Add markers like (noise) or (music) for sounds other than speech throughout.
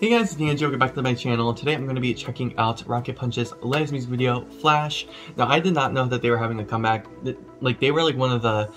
Hey guys, it's D'Angelo, welcome back to my channel. Today I'm going to be checking out Rocket Punch's latest music video, Flash. Now I did not know that they were having a comeback. Like they were like one of the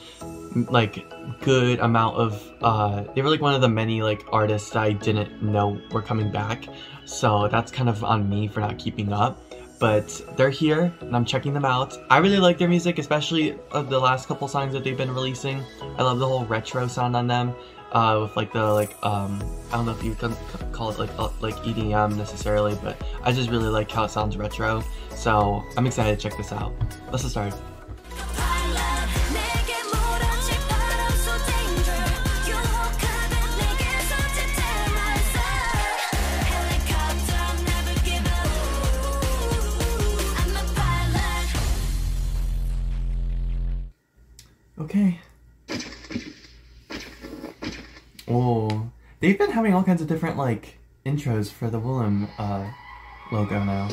like good amount of uh they were like one of the many like artists that I didn't know were coming back. So that's kind of on me for not keeping up. But they're here and I'm checking them out. I really like their music, especially of the last couple songs that they've been releasing. I love the whole retro sound on them uh, with like the like um I don't know if you can call it like uh, like EDM necessarily, but I just really like how it sounds retro. So I'm excited to check this out. Let's get started. Oh, they've been having all kinds of different like intros for the Woollim uh, logo now.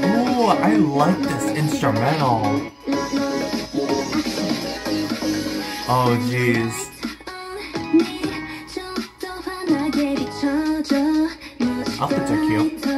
Oh, I like this instrumental. Oh, jeez. Outfits are cute.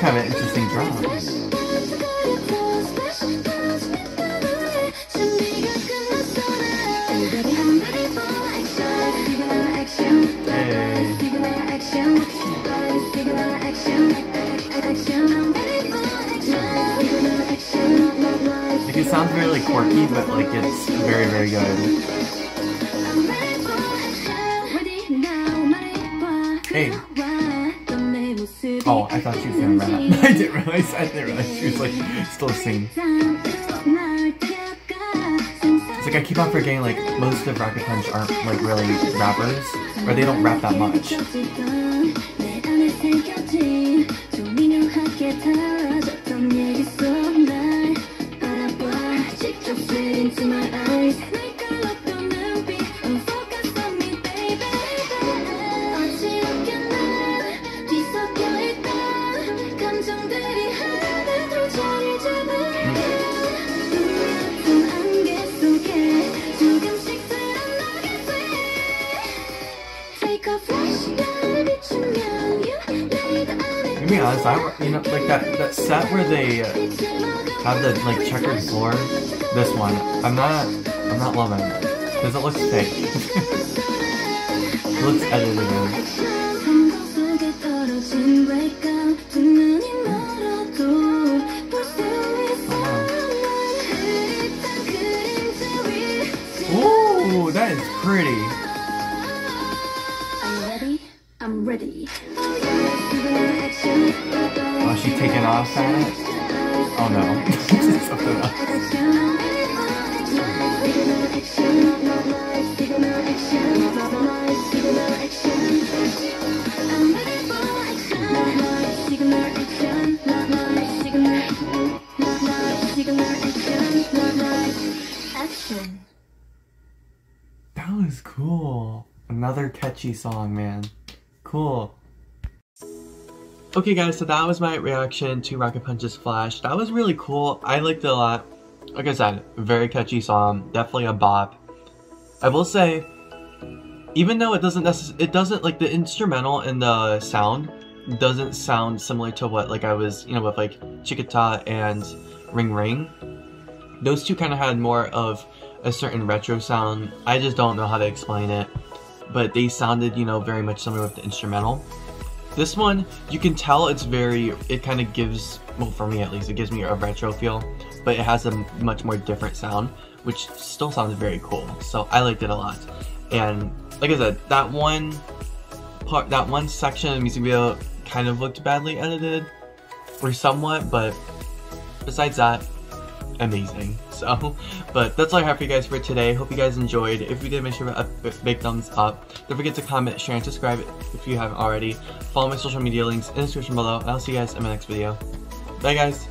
kind of an interesting drop. It sounds really quirky, but like it's very, very good. Hey. Oh, I thought she was gonna rap. (laughs) I didn't realize. I didn't realize she was like still singing. It's like I keep on forgetting like most of Rocket Punch aren't like really rappers, or they don't rap that much. Be honest, I were, you know, like that, that set where they uh, have the, like, checkered floor, this one, I'm not, I'm not loving it. Because it looks fake. it (laughs) looks edited in. Ooh, that is pretty. I'm ready. I'm ready. Oh, she taking off at? Oh no. That was cool. Another catchy song, man. Cool. Okay guys, so that was my reaction to Rocket Punch's Flash. That was really cool. I liked it a lot. Like I said, very catchy song. Definitely a bop. I will say, even though it doesn't necess- it doesn't like the instrumental and the sound doesn't sound similar to what like I was, you know, with like Chiquita and Ring Ring. Those two kind of had more of a certain retro sound. I just don't know how to explain it, but they sounded, you know, very much similar with the instrumental. This one, you can tell it's very, it kind of gives, well for me at least, it gives me a retro feel, but it has a much more different sound, which still sounds very cool. So I liked it a lot. And like I said, that one part, that one section of the music video kind of looked badly edited, or somewhat, but besides that, amazing. So, but that's all I have for you guys for today. Hope you guys enjoyed. If you did, make sure to a big thumbs up. Don't forget to comment, share, and subscribe if you haven't already. Follow my social media links in the description below, and I'll see you guys in my next video. Bye, guys.